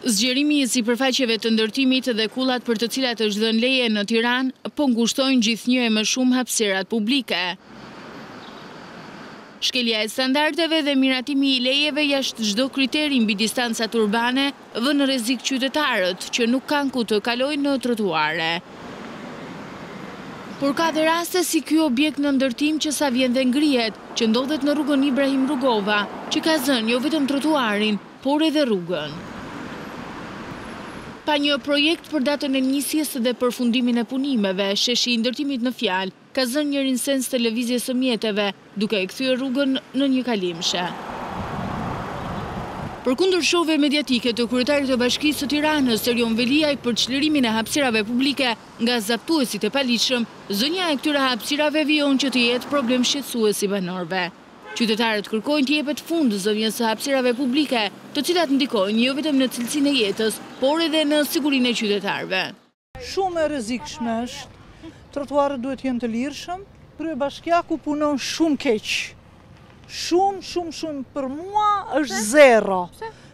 Zgjerimi i sipërfaqeve të ndërtimit dhe kullat për të cilat është dhënë leje në Tiranë, po ngushtojnë gjithnjë e më shumë hapësirat publike. Shkelja e standardeve dhe miratimi i lejeve jashtë çdo kriteri mbi distancat urbane vë në rrezik qytetarët, që nuk kanë ku të kalojnë në trotuare. Por ka dhe raste si ky objekt në ndërtim që sa vjen dhe ngrihet, që ndodhet në rrugën Ibrahim Rugova, që ka zënë jo vetëm trotuarin, por edhe rrugën. Pa një projekt për datën e nisjes dhe përfundimin e punimeve, sheshi i ndërtimit në fjalë, ka zënë njërin sens të lëvizjes së mjeteve, duke e kthyer rrugën në një kalimshe. Përkundër showve mediatike të kryetarit të Bashkisë së Tiranës, Erion Veliaj, për çlirimin e hapësirave publike nga zaptuesit e paligjshëm, zënia e këtyre hapësirave vijon që të jetë problem shqetësues i banorëve. Qytetarët kërkojnë të jepet fund zënies së hapësirave publike, të cilat ndikojnë jo vetëm në cilësinë e jetës, por edhe në sigurinë e qytetarëve. Shumë e rrezikshme është. Trotuarët duhet të jenë të lirshëm. Kryebashkiaku punon shumë keq. Shumë, shumë, shumë për mua është zero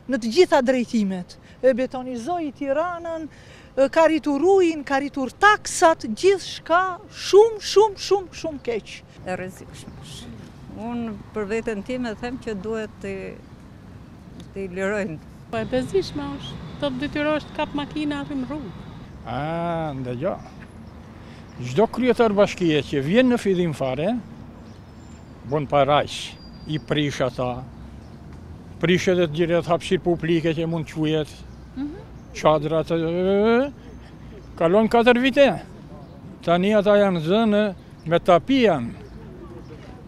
në të gjitha drejtimet. E betonizoi Tiranën, ka rritur ujin, ka rritur taksat, gjithçka shumë, shumë, shumë, shumë keq. E rrezikshme është. Unë për veten time them që duhet të të lirojnë. Po e bezdisshme është. Të detyron të kap makina aty në rrugë. A, ndëgjo. Çdo kryetar bashkie që vjen në fillim fare, bën parajsë, i prish ata, prish edhe të gjithë hapësirë publike që mund të quhet, çadra mhm. të... Kalon 4 vite, tani ata janë zënë, Me tapi janë.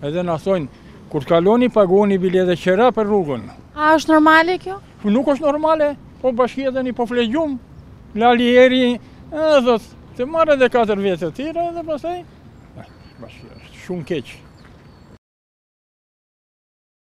Edhe na thonë, kur të kaloni pagoni bile dhe qera për rrugën. A është normale kjo? Nuk është normale, po bashkia dhe një po fle gjumë. Lali Eri, do të marrë edhe 4 vjet të tjera edhe pastaj, bashkia është shumë keq.